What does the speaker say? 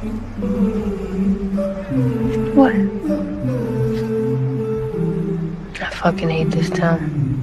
What? I fucking hate this town.